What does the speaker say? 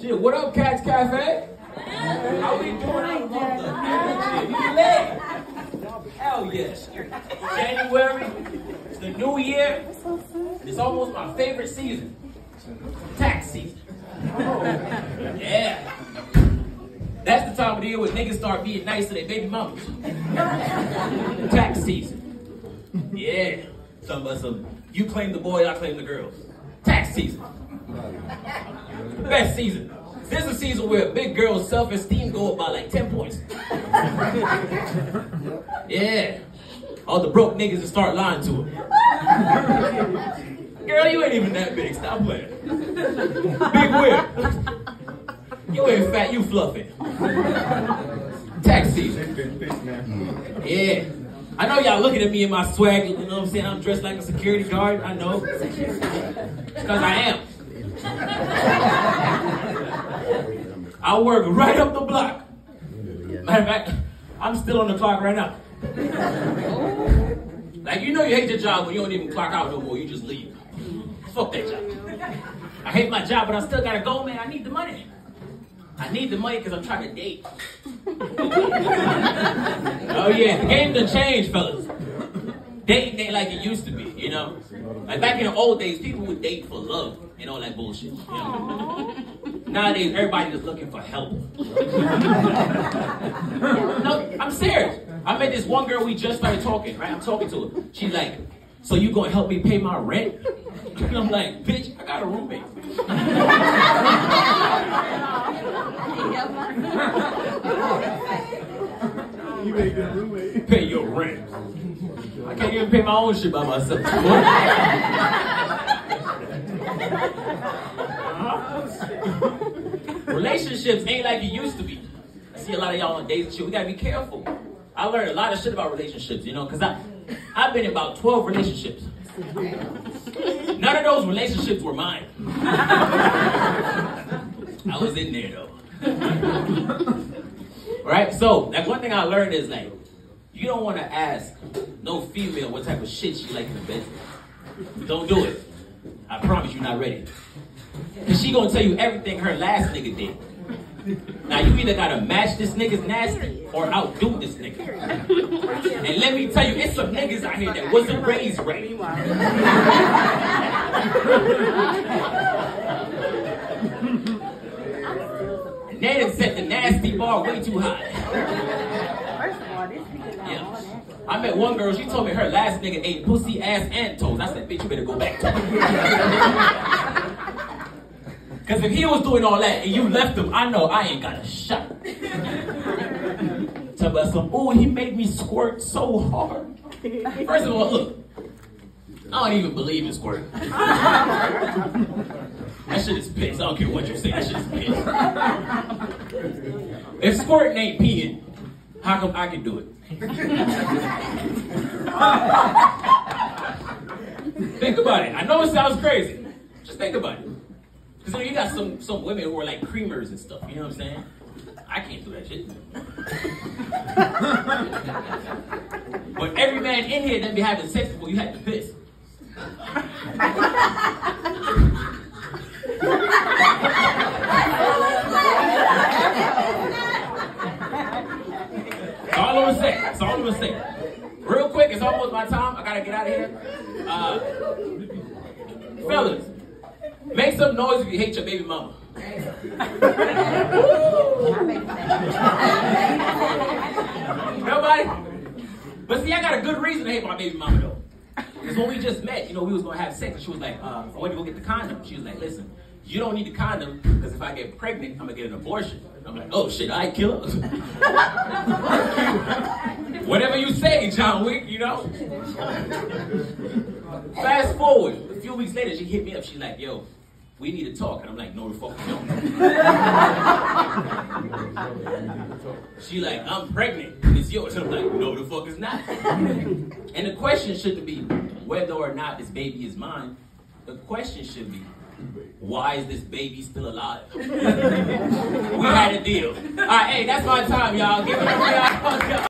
Shit, what up, Kats Kafe? How we doing? I love the energy. You lit? Hell yes. January, it's the new year. It's almost my favorite season. Tax season. Oh. Yeah. That's the time of the year when niggas start being nice to their baby mamas. Tax season. Yeah. Some of some. You claim the boy, I claim the girls. Tax season. Best season. This is a season where big girls' self-esteem go up by like 10 points. Yeah. All the broke niggas that start lying to her. Girl, you ain't even that big. Stop playing. Big whip. You ain't fat, you fluffy. Tax season. Mm. Yeah. I know y'all looking at me in my swag, you know what I'm saying? I'm dressed like a security guard. I know. Because I am. I work right up the block. Matter of fact, I'm still on the clock right now. Like, you know you hate your job when you don't even clock out no more, you just leave. Fuck that job. I hate my job, but I still gotta go, man. I need the money. I need the money because I'm trying to date. oh yeah, the game done changed, fellas. Dating ain't like it used to be, you know? Like back in the old days, people would date for love and all that bullshit. You know? Nowadays, everybody just looking for help. no, I'm serious. I met this one girl, we just started talking, right? I'm talking to her. She's like, so you gonna help me pay my rent? And I'm like, bitch, I got a roommate. You make that roommate. Pay your rent. I can't even pay my own shit by myself. Relationships ain't like it used to be. I see a lot of y'all on dates and shit. We gotta be careful. I learned a lot of shit about relationships, you know, because I I've been in about 12 relationships. None of those relationships were mine. I was in there though. right? So, like one thing I learned is like, you don't want to ask no female what type of shit she like in the bedroom. Don't do it. I promise you're not ready. Cause she gonna tell you everything her last nigga did. Now you either gotta match this nigga's nasty or outdo this nigga. And let me tell you, it's some niggas out here that wasn't raised right. And they set the nasty bar way too high. First of all, this nigga got all Yeah. that. I met one girl, she told me her last nigga ate pussy, ass, and toes. I said, bitch, you better go back to him. Because if he was doing all that and you left him, I know I ain't got a shot. Talk about some, oh, he made me squirt so hard. First of all, look, I don't even believe in squirt. That shit is piss. I don't care what you say, that shit is piss. If squirting ain't peeing, how come I can do it? think about it. I know it sounds crazy. Just think about it. Because you, know, you got some, some women who are like creamers and stuff. You know what I'm saying? I can't do that shit. but every man in here that be having sex before you had to piss. That's all I'm gonna say. That's all I'm gonna say. Real quick, it's almost my time. I gotta get out of here. Uh, fellas, make some noise if you hate your baby mama. Nobody? But see, I got a good reason to hate my baby mama though. Because when we just met, you know, we was gonna have sex, and she was like, uh, I went to go get the condom. She was like, listen, you don't need the condom, because if I get pregnant, I'm gonna get an abortion. I'm like, oh shit, I kill her. Whatever you say, John Wick, you know? Fast forward, a few weeks later, she hit me up. She's like, yo, we need to talk. And I'm like, no, the fuck don't. she like, I'm pregnant. and It's yours. I'm like, no, the fuck is not. and the question shouldn't be whether or not this baby is mine. The question should be, why is this baby still alive? we had a deal. All right, hey, that's my time, y'all. Give it up y'all.